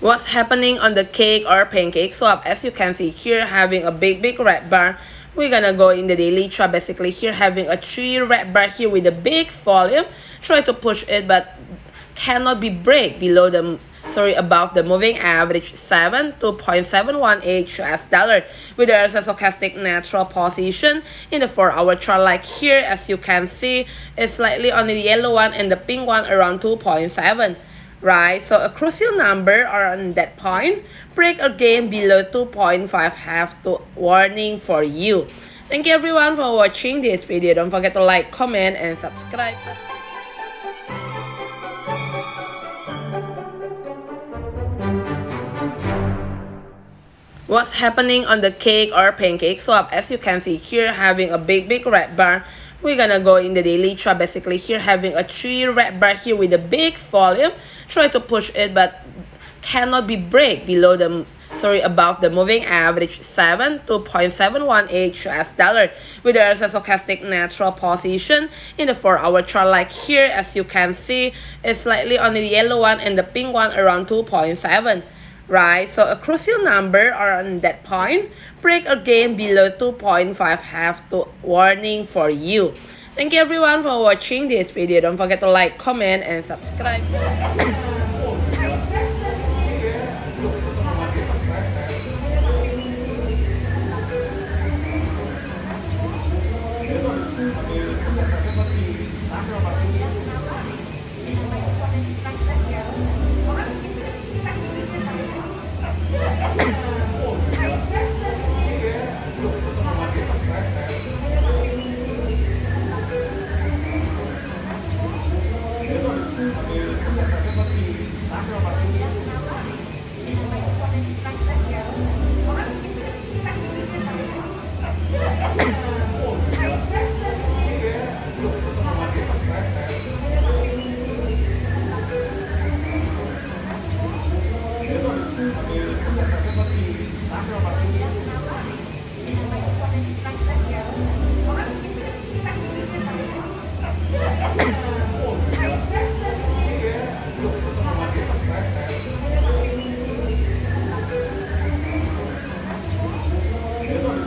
what's happening on the cake or PancakeSwap? As you can see here having a big big red bar. We're gonna go in the daily chart. Basically here having a three red bar here with a big volume. Try to push it but cannot be break below the sorry above the moving average 7 to 2.718 US dollar. With a stochastic natural position in the 4 hour chart like here as you can see it's slightly on the yellow one and the pink one around 2.7 right? So a crucial number on that point break again below 2.5 have to warning for you. Thank you everyone for watching this video. Don't forget to like comment and subscribe. What's happening on the cake or PancakeSwap? As you can see here having a big big red bar we're gonna go in the daily chart basically here having a three red bar here with a big volume. Try to push it but cannot be break below the sorry above the moving average 7 2.718 US dollar. With a stochastic natural position in the 4 hour chart like here as you can see it's slightly on the yellow one and the pink one around 2.7 right? So a crucial number on that point, break again below 2.5 have to warning for you. Thank you everyone for watching this video. Don't forget to like, comment, and subscribe.